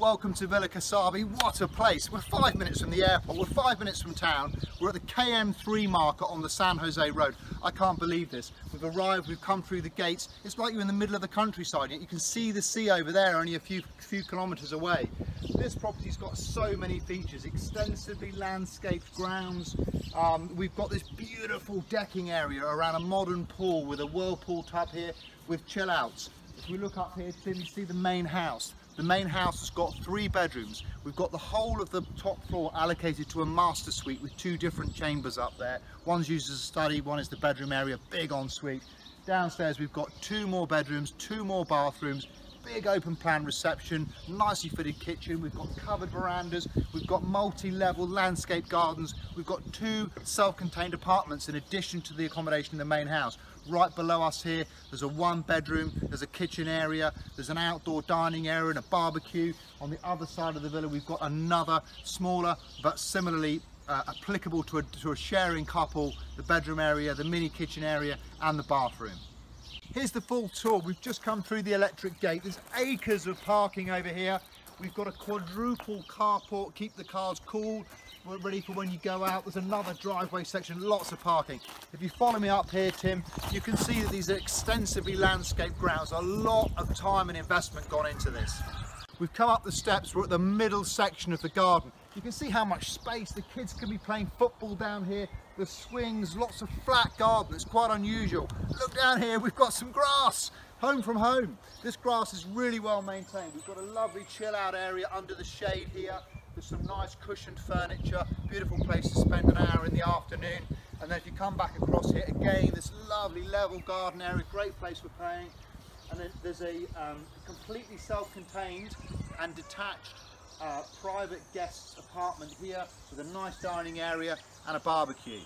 Welcome to Villa Casabe. What a place. We're five minutes from the airport. We're five minutes from town. We're at the KM3 market on the San Jose Road. I can't believe this. We've arrived, we've come through the gates. It's like you're in the middle of the countryside. You can see the sea over there only a few, few kilometres away. This property's got so many features. Extensively landscaped grounds. Um, we've got this beautiful decking area around a modern pool with a whirlpool tub here with chill outs. If we look up here, you see the main house. The main house has got three bedrooms. We've got the whole of the top floor allocated to a master suite with two different chambers up there. One's used as a study, one is the bedroom area, big ensuite. Downstairs we've got two more bedrooms, two more bathrooms, big open plan reception, nicely fitted kitchen, we've got covered verandas, we've got multi-level landscape gardens, we've got two self-contained apartments in addition to the accommodation in the main house. Right below us here, there's a one bedroom, there's a kitchen area, there's an outdoor dining area and a barbecue. On the other side of the villa, we've got another smaller, but similarly uh, applicable to a, to a sharing couple, the bedroom area, the mini kitchen area and the bathroom. Here's the full tour. We've just come through the electric gate. There's acres of parking over here. We've got a quadruple carport, keep the cars cool we're ready for when you go out. There's another driveway section, lots of parking. If you follow me up here, Tim, you can see that these are extensively landscaped grounds. A lot of time and investment gone into this. We've come up the steps, we're at the middle section of the garden. You can see how much space the kids can be playing football down here. The swings, lots of flat garden, it's quite unusual. Look down here, we've got some grass home from home. This grass is really well maintained. We've got a lovely chill out area under the shade here. There's some nice cushioned furniture, beautiful place to spend an hour in the afternoon. And then if you come back across here, again, this lovely level garden area, great place for playing. And then there's a um, completely self-contained and detached uh, private guest apartment here with a nice dining area and a barbecue.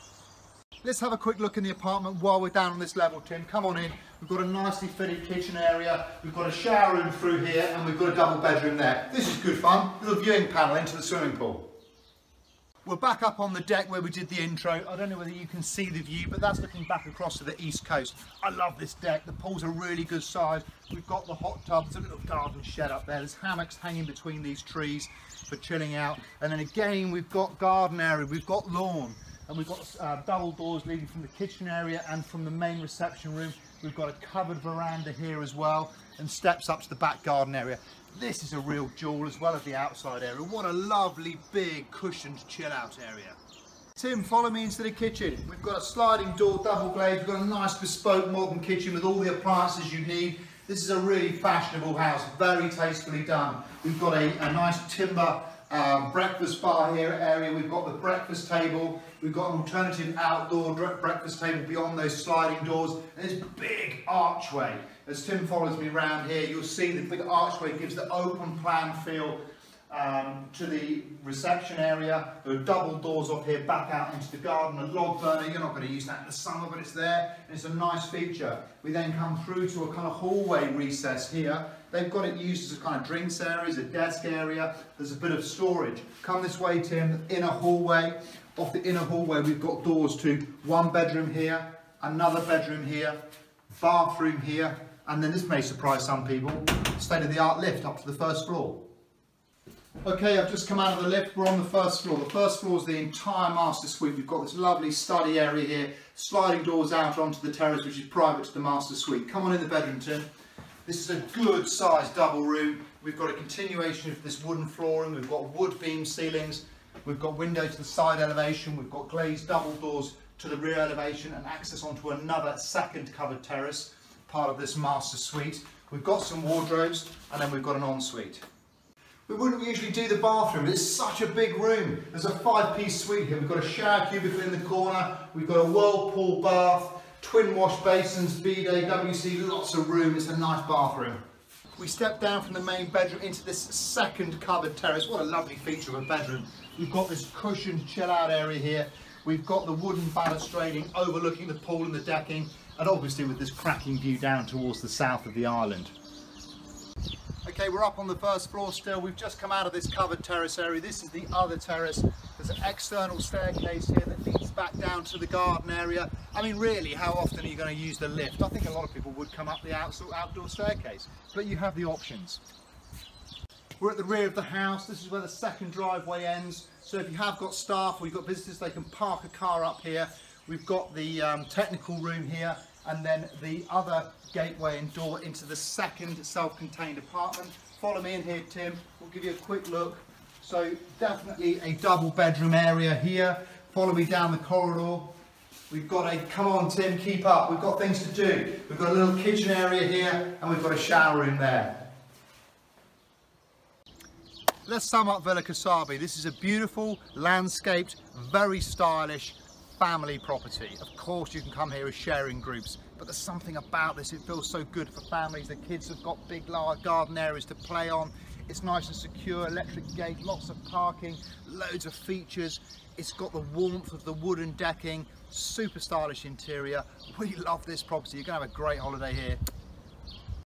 Let's have a quick look in the apartment while we're down on this level, Tim. Come on in. We've got a nicely fitted kitchen area. We've got a shower room through here and we've got a double bedroom there. This is good fun. Little viewing panel into the swimming pool. We're back up on the deck where we did the intro. I don't know whether you can see the view, but that's looking back across to the east coast. I love this deck. The pool's a really good size. We've got the hot tub. There's a little garden shed up there. There's hammocks hanging between these trees for chilling out. And then again, we've got garden area. We've got lawn and we've got uh, double doors leading from the kitchen area and from the main reception room. We've got a covered veranda here as well and steps up to the back garden area. This is a real jewel as well as the outside area. What a lovely big cushioned chill out area. Tim, follow me into the kitchen. We've got a sliding door, double glazed. We've got a nice bespoke modern kitchen with all the appliances you need. This is a really fashionable house, very tastefully done. We've got a, a nice timber um, breakfast bar here area. We've got the breakfast table. We've got an alternative outdoor breakfast table beyond those sliding doors. And this big archway. As Tim follows me around here, you'll see the big archway gives the open plan feel um, to the reception area. There are double doors off here back out into the garden. A log burner, you're not going to use that in the summer, but it's there. And it's a nice feature. We then come through to a kind of hallway recess here. They've got it used as a kind of drinks area, as a desk area. There's a bit of storage. Come this way, Tim, inner hallway. Off the inner hallway, we've got doors to one bedroom here, another bedroom here, bathroom here, and then this may surprise some people, state-of-the-art lift up to the first floor. Okay, I've just come out of the lift. We're on the first floor. The first floor is the entire master suite. We've got this lovely study area here, sliding doors out onto the terrace, which is private to the master suite. Come on in the bedroom, Tim. This is a good sized double room. We've got a continuation of this wooden flooring. We've got wood beam ceilings. We've got windows to the side elevation. We've got glazed double doors to the rear elevation and access onto another second covered terrace, part of this master suite. We've got some wardrobes and then we've got an ensuite. We wouldn't usually do the bathroom, it's such a big room. There's a five-piece suite here. We've got a shower cubicle in the corner, we've got a whirlpool bath, twin wash basins, bidet, WC, lots of room. It's a nice bathroom. We step down from the main bedroom into this second covered terrace. What a lovely feature of a bedroom. We've got this cushioned chill out area here. We've got the wooden balustrading overlooking the pool and the decking and obviously with this cracking view down towards the south of the island. Okay, we're up on the first floor still. We've just come out of this covered terrace area. This is the other terrace. There's an external staircase here that leads back down to the garden area. I mean, really, how often are you going to use the lift? I think a lot of people would come up the outdoor staircase, but you have the options. We're at the rear of the house. This is where the second driveway ends. So if you have got staff or you've got visitors, they can park a car up here. We've got the um, technical room here and then the other gateway and door into the second self-contained apartment. Follow me in here, Tim. We'll give you a quick look. So definitely a double bedroom area here. Follow me down the corridor. We've got a, come on Tim, keep up. We've got things to do. We've got a little kitchen area here and we've got a shower room there. Let's sum up Villa Casabe. This is a beautiful, landscaped, very stylish family property. Of course you can come here as sharing groups, but there's something about this, it feels so good for families. The kids have got big large garden areas to play on. It's nice and secure, electric gate, lots of parking, loads of features. It's got the warmth of the wooden decking, super stylish interior. We love this property. You're gonna have a great holiday here.